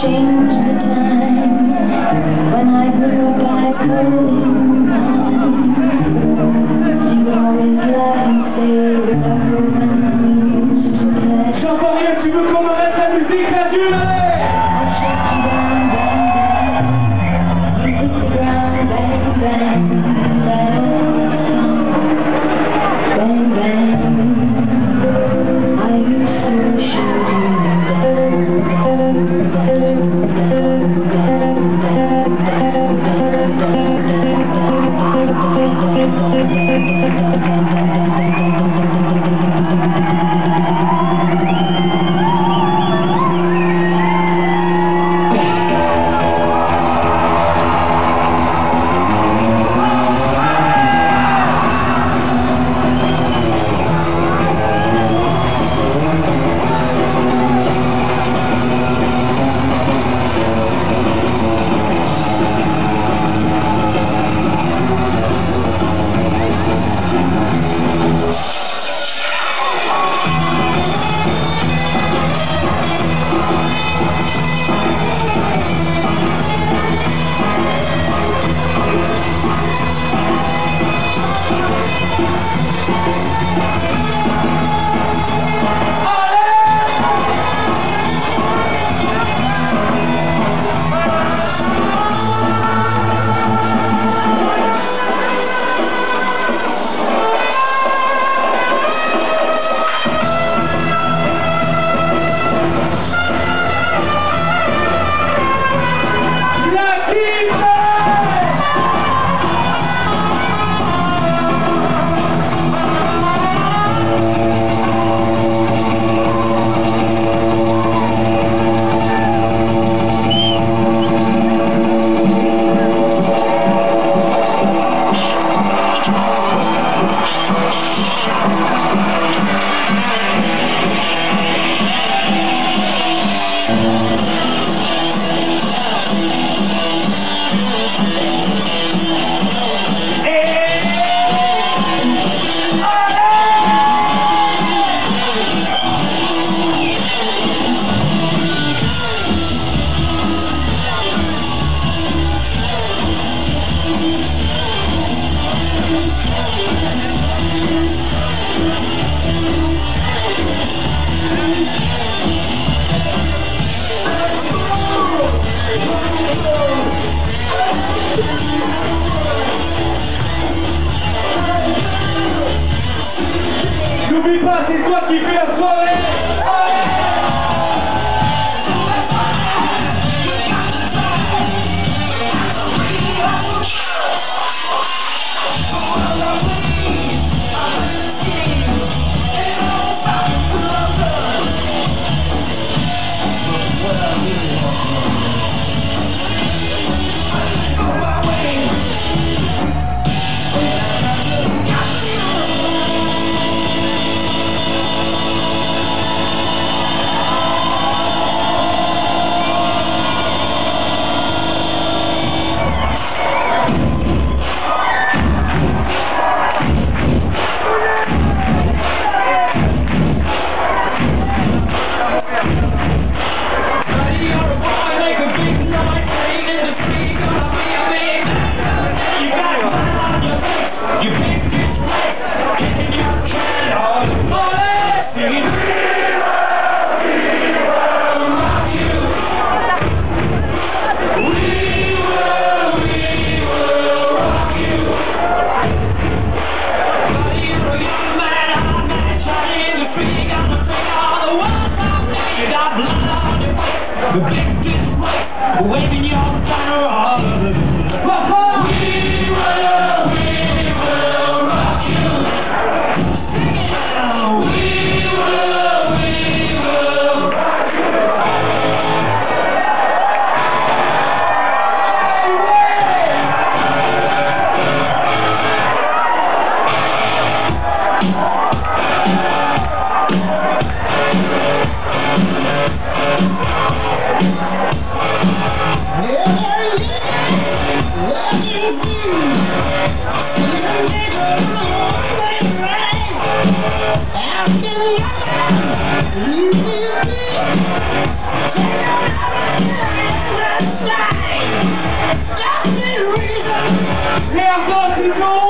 changed the time. When I grew up, I couldn't Know, yeah!